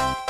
うん。